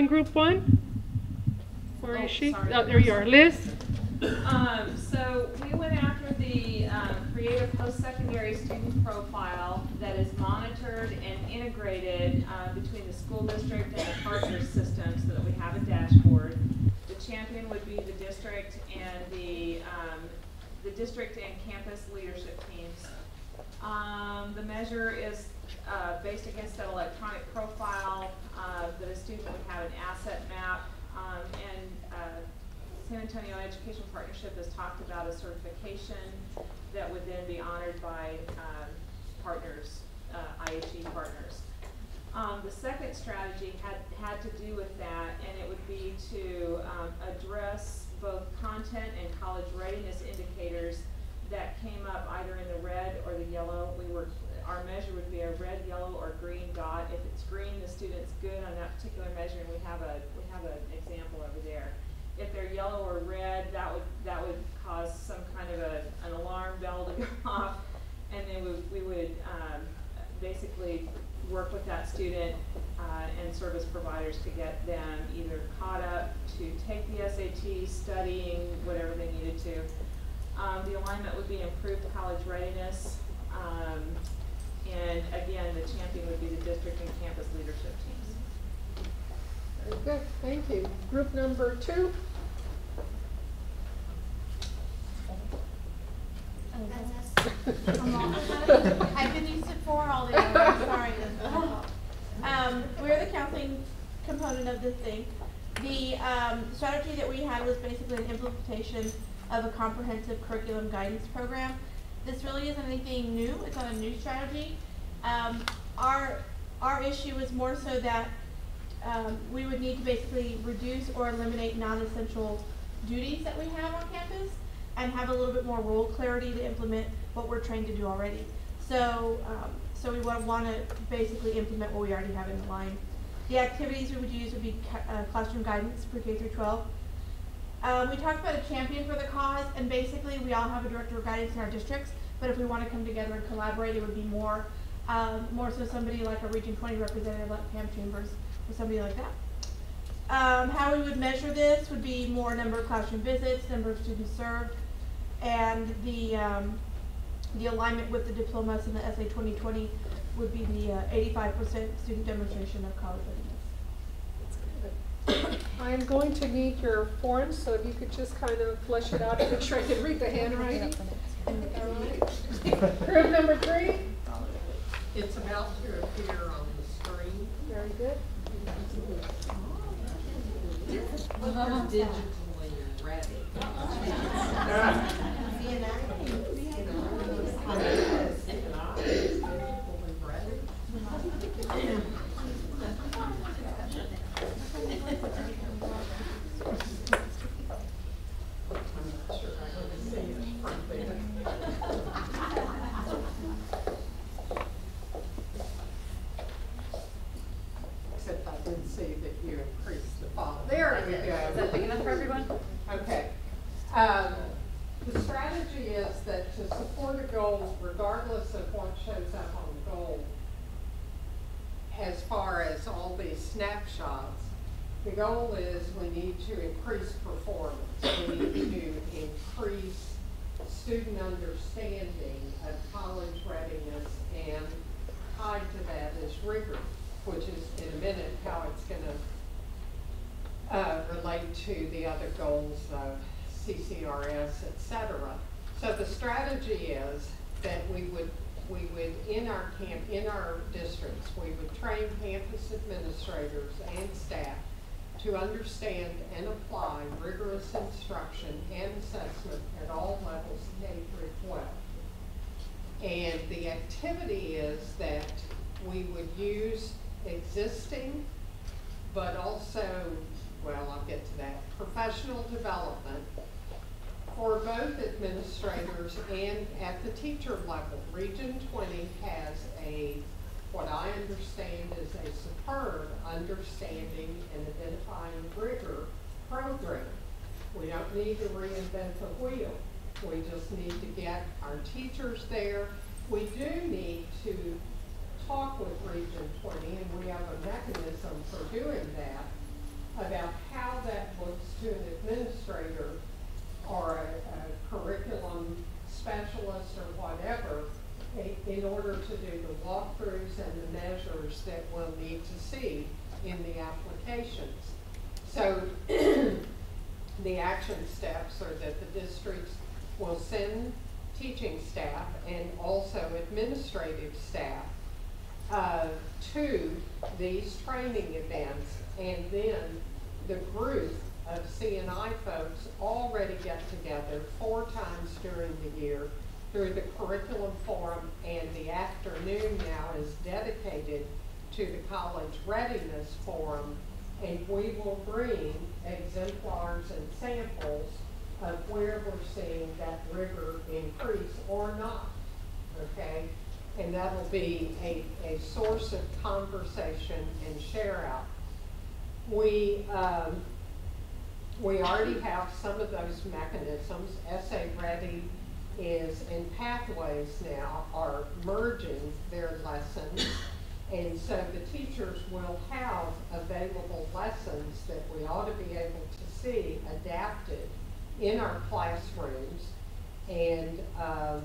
in group one? Where Oh, is she? sorry. Oh, there you are. Liz? Um, so we went after the, um, creative post-secondary student profile that is monitored and integrated, uh, between the school district and the partner system so that we have a dashboard. The champion would be the district and the, um, the district and campus leadership teams. Um, the measure is, uh, based against that electronic profile, uh, that a student would have an asset map, um, and, uh, San Antonio Education Partnership has talked about a certification that would then be honored by, um, partners, uh, IHE partners. Um, the second strategy had, had to do with that, and it would be to, um, address both content and college readiness indicators that came up either in the red or the yellow. We were, our measure would be a red, yellow, or green dot. If it's green, the student's good on that particular measure, and we have a, we have an example over there. If they're yellow or red, that would, that would cause some kind of a, an alarm bell to go off. And then we, we would, um, basically work with that student, uh, and service providers to get them either caught up to take the SAT, studying, whatever they needed to. Um, the alignment would be improved college readiness. Um, and again, the champion would be the district and campus leadership teams. Very good, thank you. Group number two? I'm all- I've been used to four all day, I'm sorry. that's my fault. Um, we're the counseling component of this thing. The, um, strategy that we had was basically an implementation of a comprehensive curriculum guidance program. This really isn't anything new, it's not a new strategy. Um, our, our issue was more so that, um, we would need to basically reduce or eliminate non-essential duties that we have on campus and have a little bit more role clarity to implement what we're trained to do already. So, um, so we would want to basically implement what we already have in the line. The activities we would use would be uh, classroom guidance for K through twelve. Um, we talked about a champion for the cause, and basically we all have a director of guidance in our districts. But if we want to come together and collaborate, it would be more, um, more so somebody like a Region Twenty representative, like Pam Chambers, or somebody like that. Um, how we would measure this would be more number of classroom visits, number of students served, and the, um, the alignment with the diplomas and the SA twenty twenty would be the uh, eighty-five percent student demonstration of college readiness. I am going to need your forms, so if you could just kind of flesh it out and make sure I can read the handwriting. All right. Group number three? It's about to appear on the screen. Very good. Digitally ready. Digitally ready. I'm not sure I can see it from there. Except I did see that you increased the font. There we go. Is that big enough for everyone? Okay. Um, the strategy is that to support a goal, regardless of what shows up on the goal, as far as all these snapshots, the goal is we need to increase performance. We need to increase student understanding of college readiness and tied to that is rigor, which is in a minute how it's gonna uh, relate to the other goals of CCRS, et cetera. So the strategy is that we would, we would, in our camp, in our districts, we would train campus administrators and staff to understand and apply rigorous instruction and assessment at all levels K through twelve. And the activity is that we would use existing, but also, well, I'll get to that, professional development for both administrators and at the teacher level. Region twenty has a, what I understand is a superb understanding and identifying rigor program. We don't need to reinvent the wheel. We just need to get our teachers there. We do need to talk with Region 20, and we have a mechanism for doing that, about how that looks to an administrator or a, a curriculum specialist or whatever in order to do the walkthroughs and the measures that we'll need to see in the applications. So the action steps are that the districts will send teaching staff and also administrative staff uh, to these training events. And then the group of C&I folks already get together four times during the year through the curriculum forum and the afternoon now is dedicated to the college readiness forum. And we will bring exemplars and samples of where we're seeing that rigor increase or not, okay? And that'll be a, a source of conversation and share out. We, um, we already have some of those mechanisms. SA Ready is, and Pathways now are merging their lessons. And so the teachers will have available lessons that we ought to be able to see adapted in our classrooms. And, um,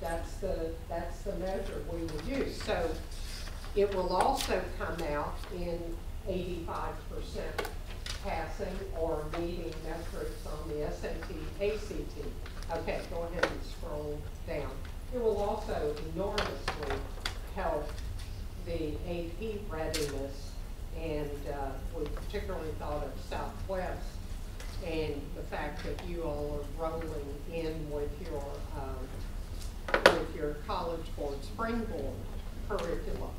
that's the, that's the measure we will use. So it will also come out in eighty-five percent passing or meeting metrics on the SAT, ACT. Okay, go ahead and scroll down. It will also enormously help the AP readiness, and uh, we particularly thought of Southwest and the fact that you all are rolling in with your, um, with your College Board Springboard curriculum.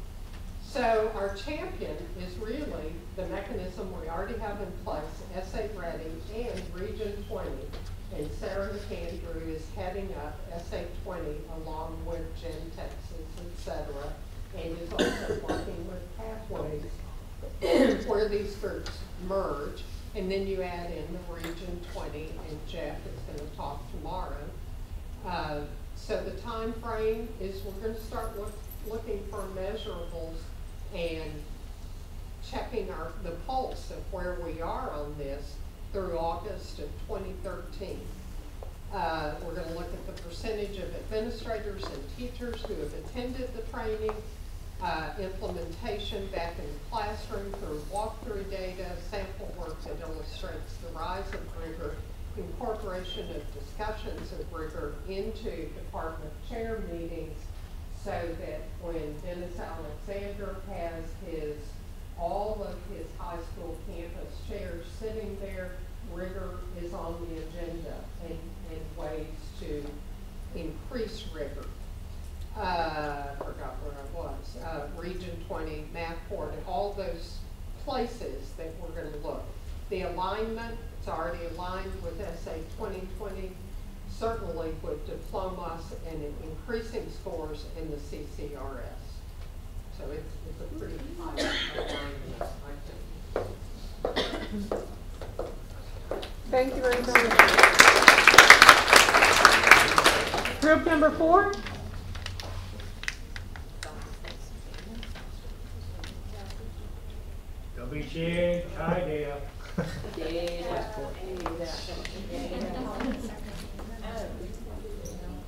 So our champion is really the mechanism we already have in place, SA Ready and Region 20. And Sarah McAndrew is heading up SA 20 along with Gen Texas, et cetera, and is also working with Pathways where these groups merge. And then you add in the Region 20, and Jeff is going to talk tomorrow. Uh, So the time frame is we're going to start look, looking for measurables and checking our, the pulse of where we are on this through August of 2013. Uh, we're going to look at the percentage of administrators and teachers who have attended the training, uh, implementation back in the classroom through walkthrough data, sample work that illustrates the rise of rigor, incorporation of discussions of rigor into department chair meetings so that when Dennis Alexander has his, all of his high school campus chairs sitting there, rigor is on the agenda and, and ways to increase rigor. Uh, I forgot where I was, uh, Region twenty, math board, and all those places that we're gonna look. The alignment, it's already aligned with SA twenty twenty, certainly with diplomas and increasing scores in the CCRS. So it's, it's a pretty high alignment, I think. Thank you very much. Group number four? Don't be shy, shy there.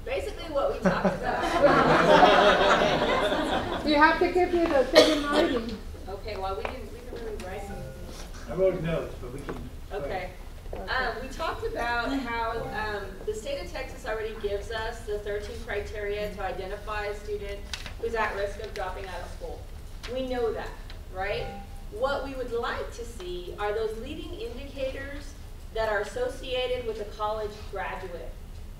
Basically what we talked about. You have to give me the thing in writing. Okay, well, we didn't, we didn't really write. I wrote notes, but we can. Okay. Um, we talked about how, um, the state of Texas already gives us the thirteen criteria to identify a student who's at risk of dropping out of school. We know that, right? What we would like to see are those leading indicators that are associated with a college graduate.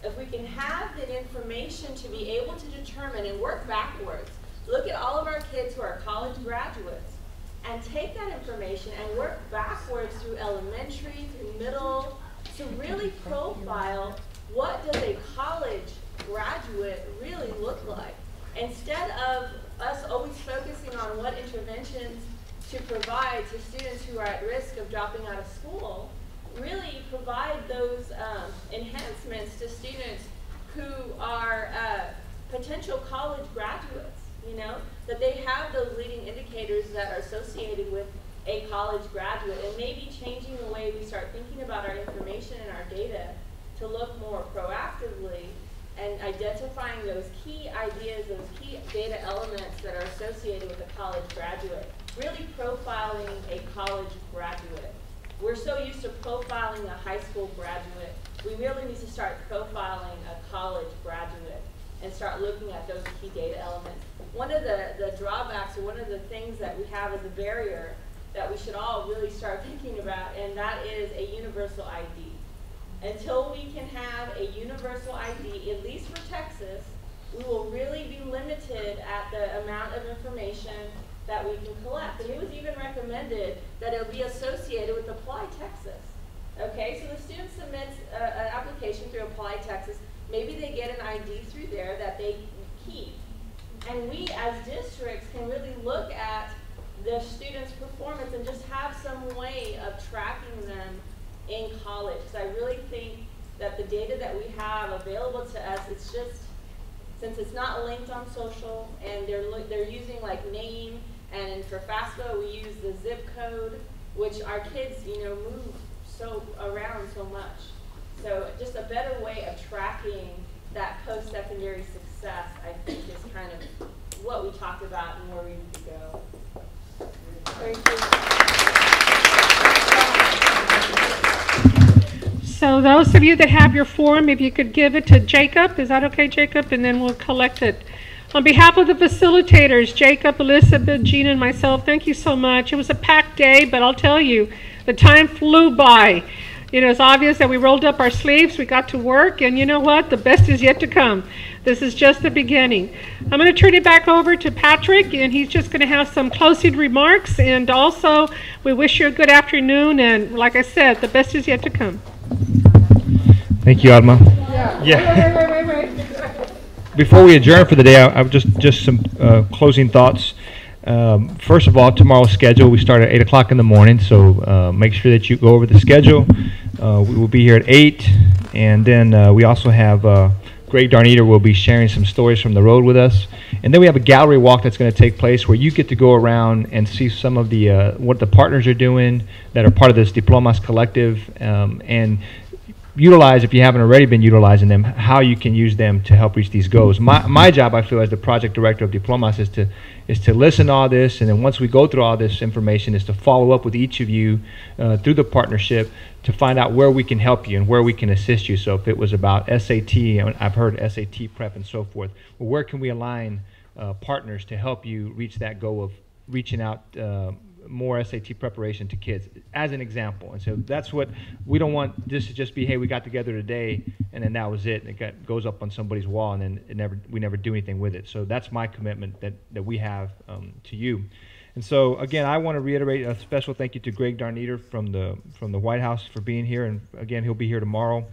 If we can have that information to be able to determine and work backwards, look at all of our kids who are college graduates, and take that information and work backwards through elementary, through middle, to really profile what does a college graduate really look like. Instead of us always focusing on what interventions to provide to students who are at risk of dropping out of school, really provide those um, enhancements to students who are uh, potential college graduates, you know, that they have those leading indicators that are associated with a college graduate and maybe changing the way we start thinking about our information and our data to look more proactively and identifying those key ideas, those key data elements that are associated with a college graduate. Really profiling a college graduate. We're so used to profiling a high school graduate. We really need to start profiling a college graduate and start looking at those key data elements. One of the, the drawbacks or one of the things that we have as a barrier that we should all really start thinking about, and that is a universal ID. Until we can have a universal ID, at least for Texas, we will really be limited at the amount of information that we can collect. And it was even recommended that it be associated with Apply Texas. Okay, so the student submits a, an application through Apply Texas. Maybe they get an ID through there that they keep. And we as districts can really look at the student's performance and just have some way of tracking them in college. Because I really think that the data that we have available to us, it's just, since it's not linked on social and they're, they're using like name and for FAFSA we use the zip code, which our kids, you know, move so around so much. So just a better way of tracking that post-secondary success, I think, is kind of what we talked about and where we need to go. Thank you. So those of you that have your form, if you could give it to Jacob, is that okay, Jacob? And then we'll collect it. On behalf of the facilitators, Jacob, Elizabeth, Gina, and myself, thank you so much. It was a packed day, but I'll tell you, the time flew by. You know, it's obvious that we rolled up our sleeves, we got to work, and you know what? The best is yet to come. This is just the beginning. I'm going to turn it back over to Patrick, and he's just going to have some closing remarks. And also, we wish you a good afternoon, and like I said, the best is yet to come. Thank you, Alma. Yeah. Yeah. Wait, wait, wait, wait, wait. Before we adjourn for the day, I, I just just some uh, closing thoughts. Um, first of all, tomorrow's schedule we start at eight o'clock in the morning, so uh, make sure that you go over the schedule. Uh, we will be here at eight, and then uh, we also have uh, Greg Darnieder will be sharing some stories from the road with us, and then we have a gallery walk that's going to take place where you get to go around and see some of the uh, what the partners are doing that are part of this Diplomas Collective, um, and utilize, if you haven't already been utilizing them, how you can use them to help reach these goals. My, my job, I feel, as the project director of Diplomas is to, is to listen to all this, and then once we go through all this information, is to follow up with each of you uh, through the partnership to find out where we can help you and where we can assist you. So if it was about SAT, I've heard SAT prep and so forth, well, where can we align uh, partners to help you reach that goal of reaching out uh, more SAT preparation to kids, as an example. And so that's what we don't want this to just be, hey, we got together today, and then that was it. And it got, goes up on somebody's wall, and then it never we never do anything with it. So that's my commitment that that we have um, to you. And so again, I want to reiterate a special thank you to Greg Darnieder from the from the White House for being here, and again, he'll be here tomorrow.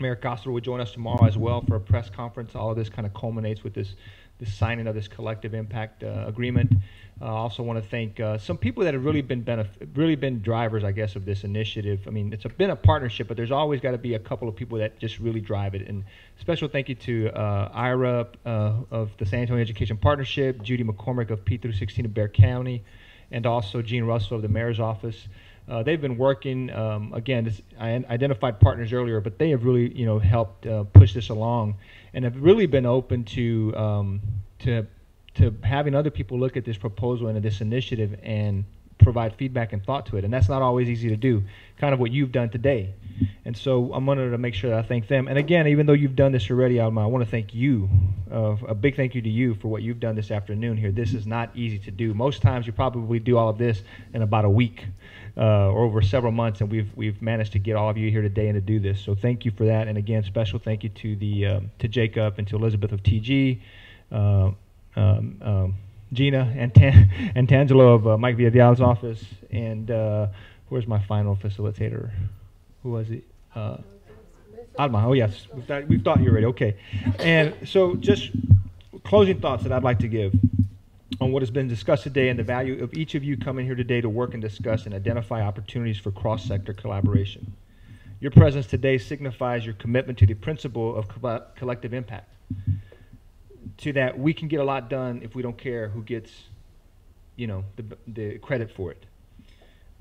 Mayor Costello will join us tomorrow as well for a press conference. All of this kind of culminates with this this signing of this collective impact uh, agreement. I uh, also want to thank uh, some people that have really been benef- really been drivers, I guess, of this initiative. I mean, it's a, been a partnership, but there's always got to be a couple of people that just really drive it. And special thank you to uh, Ira uh, of the San Antonio Education Partnership, Judy McCormick of P through 16 of Bexar County, and also Gene Russell of the Mayor's Office. Uh, they've been working um, again. This, I identified partners earlier, but they have really, you know, helped uh, push this along, and have really been open to um, to to having other people look at this proposal and this initiative and provide feedback and thought to it. And that's not always easy to do, kind of what you've done today. And so I'm wanted to make sure that I thank them. And again, even though you've done this already, Alma, I want to thank you. Uh, a big thank you to you for what you've done this afternoon here. This is not easy to do. Most times you probably do all of this in about a week uh, or over several months, and we've we've managed to get all of you here today and to do this. So thank you for that. And again, special thank you to the um, to Jacob and to Elizabeth of TG. Uh, um, um, Gina and, Tan- and Tangelo of uh, Mike Villarreal's office, and uh, where's my final facilitator? Who was it? Uh. Oh yes, we've thought, we've thought you already. Okay, and so just closing thoughts that I'd like to give on what has been discussed today and the value of each of you coming here today to work and discuss and identify opportunities for cross-sector collaboration. Your presence today signifies your commitment to the principle of co- collective impact to that we can get a lot done if we don't care who gets, you know, the, the credit for it.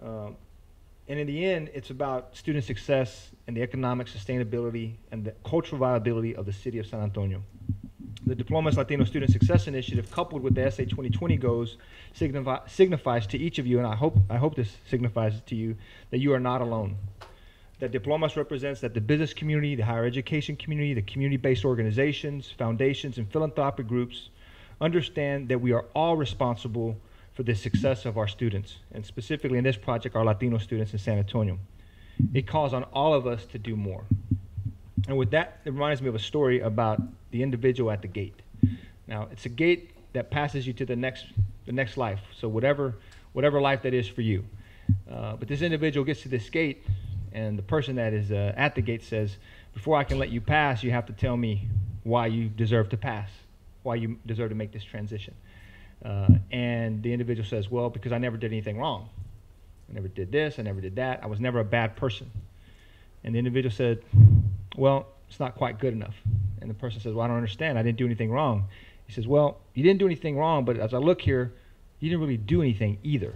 Um, and in the end, it's about student success and the economic sustainability and the cultural viability of the city of San Antonio. The Diplomas Latino Student Success Initiative, coupled with the SA 2020 goals, signify, signifies to each of you, and I hope, I hope this signifies to you, that you are not alone. That Diplomas represents that the business community, the higher education community, the community-based organizations, foundations, and philanthropic groups understand that we are all responsible for the success of our students, and specifically in this project, our Latino students in San Antonio. It calls on all of us to do more. And with that, it reminds me of a story about the individual at the gate. Now, it's a gate that passes you to the next, the next life. So whatever, whatever life that is for you. Uh, but this individual gets to this gate, and the person that is uh, at the gate says, "Before I can let you pass, you have to tell me why you deserve to pass, why you deserve to make this transition." Uh, and the individual says, "Well, because I never did anything wrong. I never did this. I never did that. I was never a bad person." And the individual said, well, it's not quite good enough. And the person says, well, I don't understand. I didn't do anything wrong. He says, well, you didn't do anything wrong, but as I look here, you didn't really do anything either.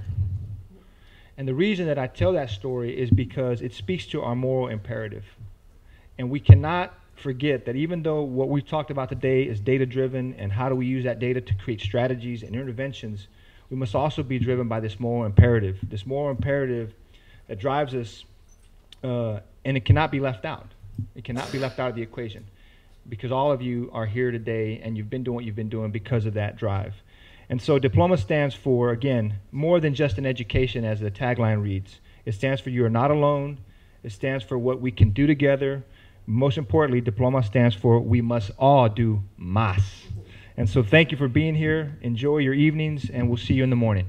And the reason that I tell that story is because it speaks to our moral imperative. And we cannot forget that even though what we've talked about today is data driven and how do we use that data to create strategies and interventions, we must also be driven by this moral imperative. This moral imperative that drives us, uh, and it cannot be left out. It cannot be left out of the equation because all of you are here today and you've been doing what you've been doing because of that drive. And so diploma stands for, again, more than just an education as the tagline reads. It stands for you are not alone. It stands for what we can do together. Most importantly, diploma stands for we must all do más. And so thank you for being here. Enjoy your evenings and we'll see you in the morning.